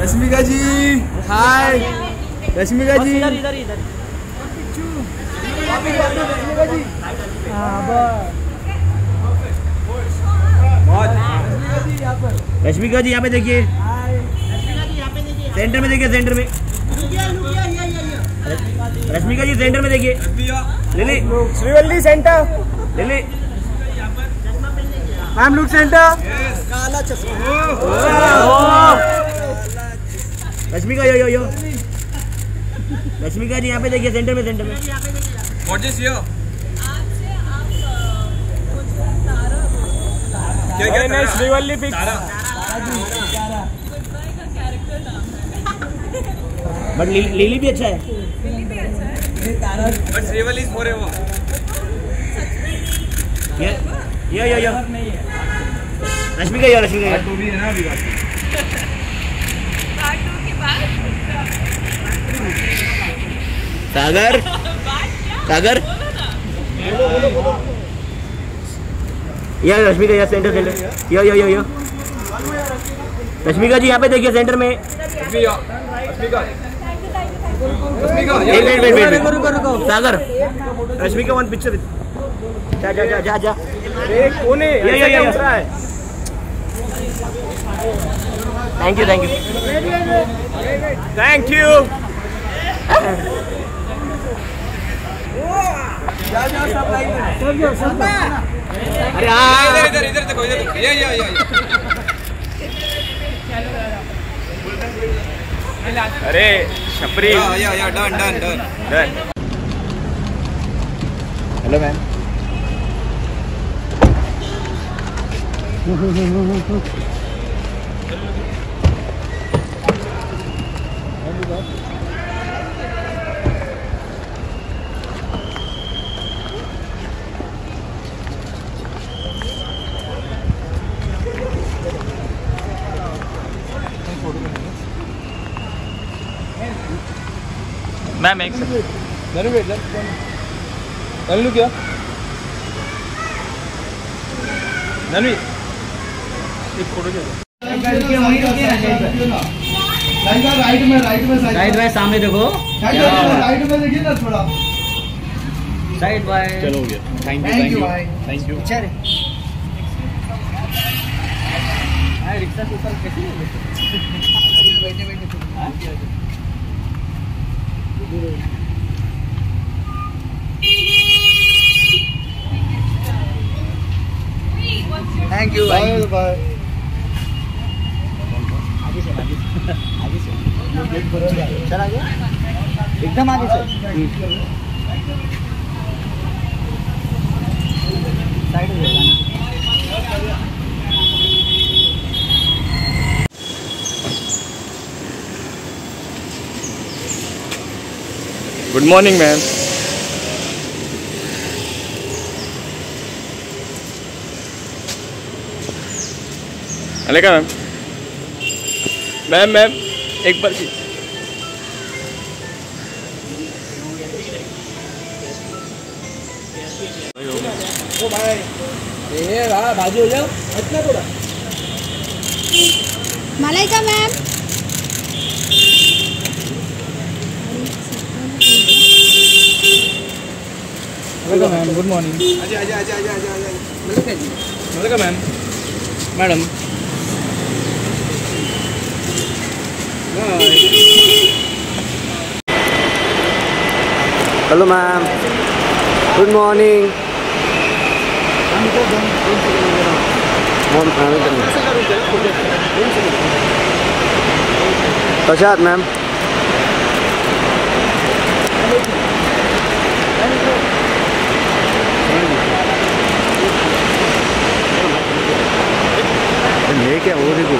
रश्मिका जी हाय रश्मिका जी। इधर इधर इधर। रश्मिका जी यहाँ पे देखिए। सेंटर में देखिए सेंटर में। रश्मिका जी सेंटर में देखिए। Lily Srivalli centre Lily ma'am look centre Rashmika yo yo yo. Rashmika ji यहाँ पे देखिए सेंटर में सेंटर में। What is here? क्या क्या नहीं श्रीवल्ली फिक्स बट लिली भी अच्छा है। But Srival is forever. ये यो यो यो रश्मिका यो रश्मिका यो तो भी है ना अभी बात। सागर? सागर? या रश्मिका या centre centre yo yo yo yo. Rashmika ji यहाँ पे देखिए सेंटर में। सागर। रश्मिका वन पिक्चर जा जा जा जा। जा कौन है? ये, ये, ये, है? Thank you thank you thank you अरे इधर इधर इधर देखो इधर ये ये ये अरे छपरी या या या done done done. Done. Hello ma'am ma'am एक ननु क्या ननु एक फ़ोटो दे राइट में राइट में राइट बाय सामने देखो। राइट में देखिए ना थोड़ा। साइड बाय चलो हो गया। Thank you thank you thank you rickshaw के ऊपर कैसे थैंक यू भाई बाय चल आगे एकदम आगे चल साइड में गुड मॉर्निंग मैम अलेका मैम मैम मैम एक बार please Malaika ma'am ma'am good morning आजा आजा आजा आजा आजा आजा अलेका ma'am madam hello ma'am good morning Prasad ma'am ले क्या वो देखो।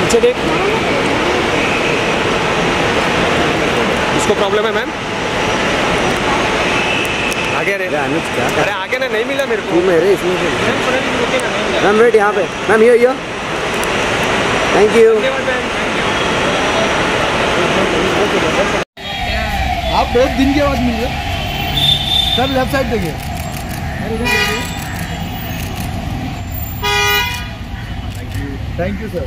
पीछे देख। इसको प्रॉब्लम है मैम आगे रे। अनुज क्या अरे आगे ना नहीं मिला मेरे को। तू मेरे इसमें से। मैम, वेट यहाँ पे। Ma'am yo yo thank you आप बहुत दिन के बाद मिले सर लेफ़्ट साइड देखिए Thank you, sir.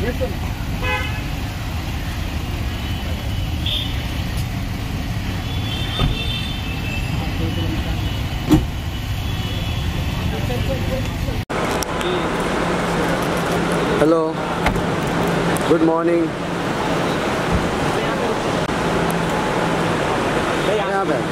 Yes, sir. Hello. Good morning. another.